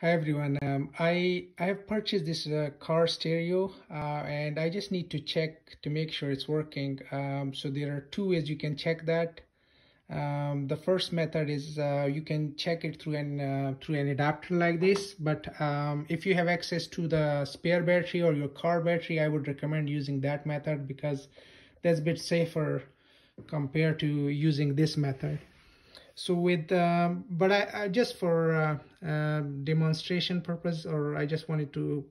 Hi everyone. Um, I I have purchased this uh, car stereo uh, and I just need to check to make sure it's working. Um, so there are two ways you can check that. Um, the first method is uh, you can check it through an uh, through an adapter like this. But um, if you have access to the spare battery or your car battery, I would recommend using that method because that's a bit safer compared to using this method so with um, but I, I, just for uh, uh, demonstration purpose or I just wanted to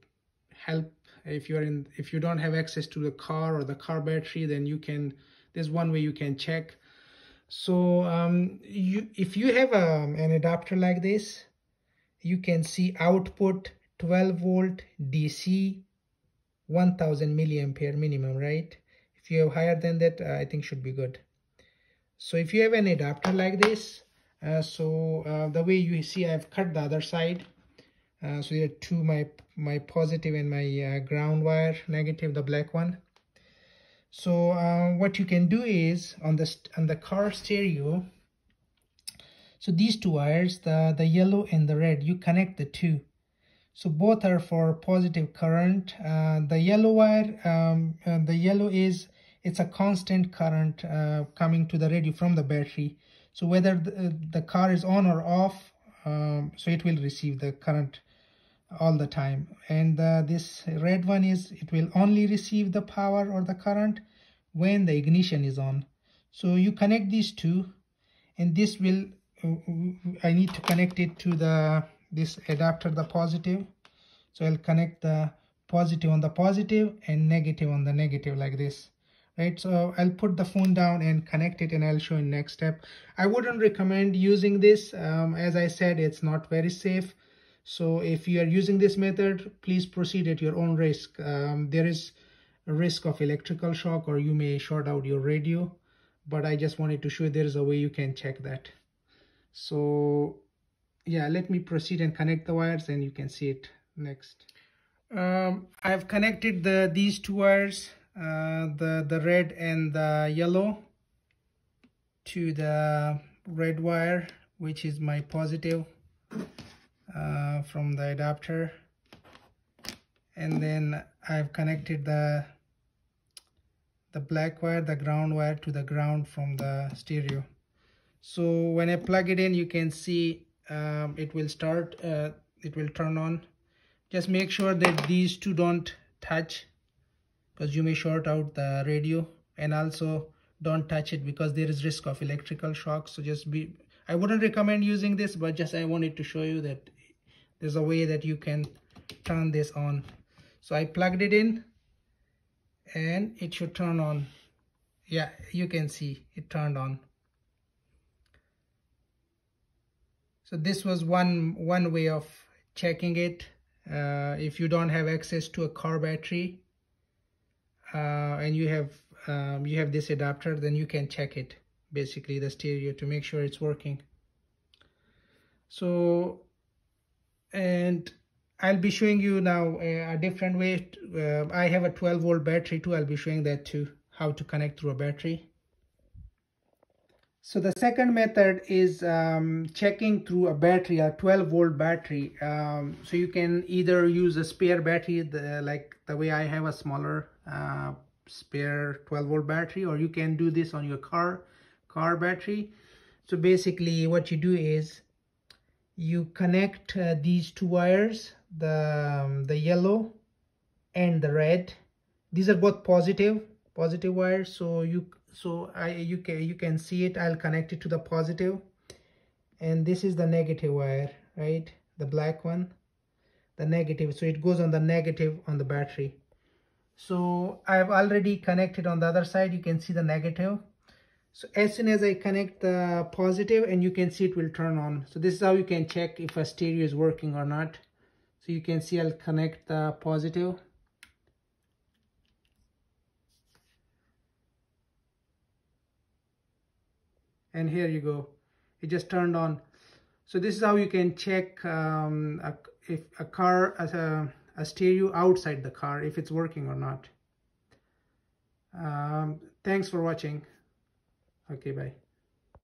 help if you're in if you don't have access to the car or the car battery then you can there's one way you can check. So um, you if you have a, um, an adapter like this you can see output 12 volt DC 1000 milliampere minimum right? If you have higher than that uh, I think should be good so if you have an adapter like this uh, so uh, the way you see I've cut the other side. Uh, so there are two my my positive and my uh, ground wire negative the black one. So uh, what you can do is on the on the car stereo so these two wires the the yellow and the red you connect the two. So both are for positive current. Uh, the yellow wire um, the yellow is it's a constant current uh, coming to the radio from the battery. So whether the, the car is on or off um, so it will receive the current all the time. And uh, this red one is it will only receive the power or the current when the ignition is on. So you connect these two and this will I need to connect it to the this adapter the positive. So I'll connect the positive on the positive and negative on the negative like this right? So i'll put the phone down and connect it and i'll show in next step. I wouldn't recommend using this. Um, as i said it's not very safe. So if you are using this method please proceed at your own risk. Um, there is a risk of electrical shock or you may short out your radio but i just wanted to show there is a way you can check that. So yeah let me proceed and connect the wires and you can see it next. Um, i've connected the these two wires uh, the the red and the yellow to the red wire which is my positive uh, from the adapter. And then I've connected the the black wire the ground wire to the ground from the stereo. So when I plug it in you can see um, it will start uh, it will turn on. Just make sure that these two don't touch because you may short out the radio and also don't touch it because there is risk of electrical shock so just be i wouldn't recommend using this but just i wanted to show you that there's a way that you can turn this on. So i plugged it in and it should turn on. Yeah you can see it turned on. So this was one one way of checking it. Uh, if you don't have access to a car battery uh, and you have um, you have this adapter then you can check it basically the stereo to make sure it's working. So and I'll be showing you now a, a different way uh, I have a 12 volt battery too. I'll be showing that too how to connect through a battery. So the second method is um, checking through a battery, a 12 volt battery. Um, so you can either use a spare battery, the, like the way I have a smaller uh, spare 12 volt battery, or you can do this on your car, car battery. So basically what you do is you connect uh, these two wires, the, um, the yellow and the red. These are both positive, positive wires. So you so I you can you can see it I'll connect it to the positive and this is the negative wire right the black one the negative so it goes on the negative on the battery so I've already connected on the other side. You can see the negative. So as soon as I connect the positive and you can see it will turn on. So this is how you can check if a stereo is working or not. So you can see I'll connect the positive. And here you go. It just turned on. So this is how you can check um, a, if a car as a, a stereo outside the car if it's working or not. Um, thanks for watching. Okay bye